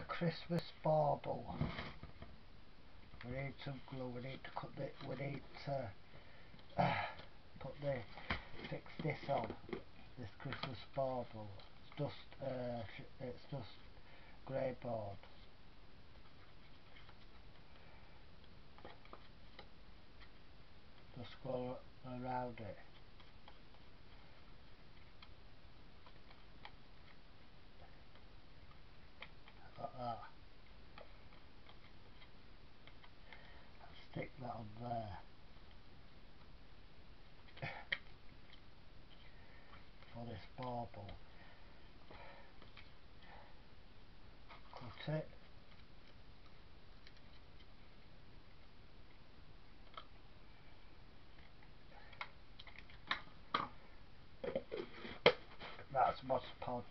a Christmas bauble. We need some glue, we need to cut the, we need to uh, put the, fix this on, this Christmas bauble. It's just, uh, it's just grey board. Just go around it. Like that. Stick that on there. For this bauble. Cut it. That's Mod Podge.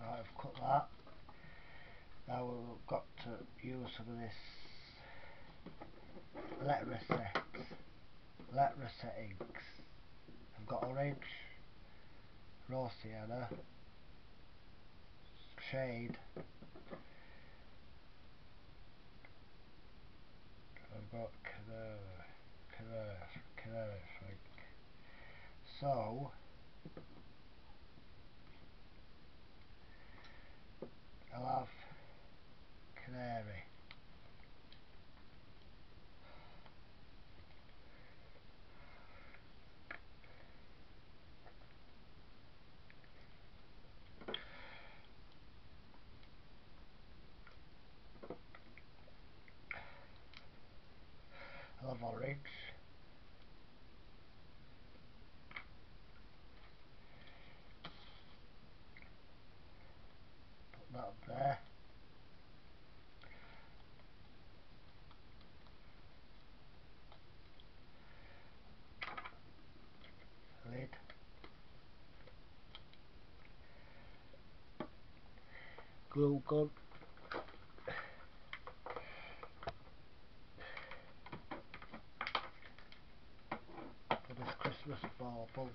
Right, I've cut that. Now we've got to use some of this Letraset, letter inks. I've got orange, raw sienna, shade. I've got canary, canary, canary, So I'll. Put that up there. lid. Glue gun. For this Christmas.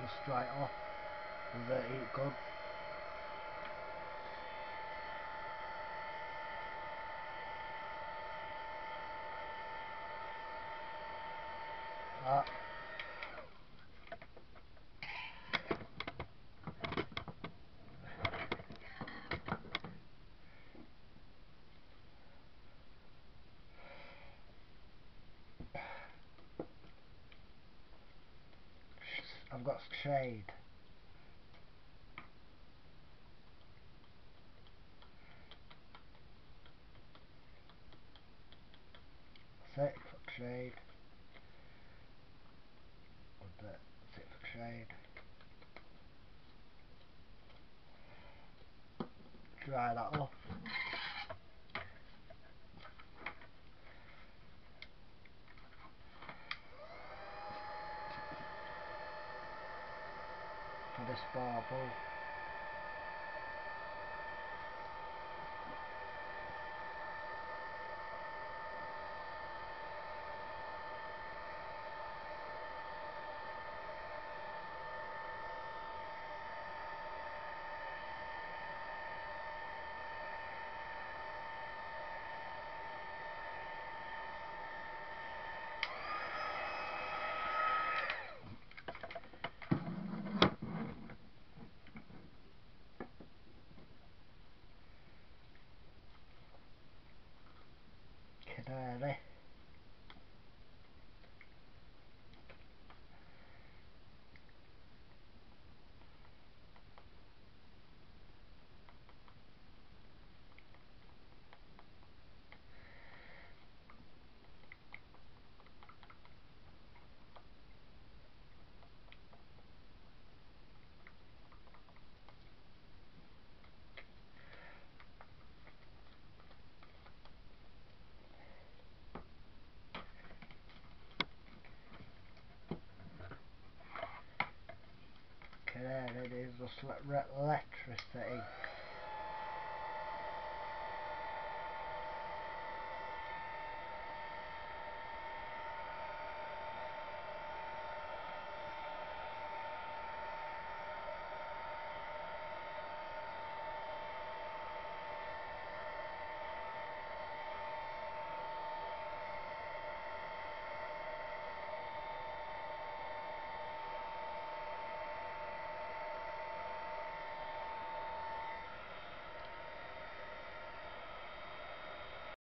Just it off with the heat gun. That. I've got shade. Six foot shade. With the six foot shade. Dry that off. For this bauble. Canary. Canary is just let electricity.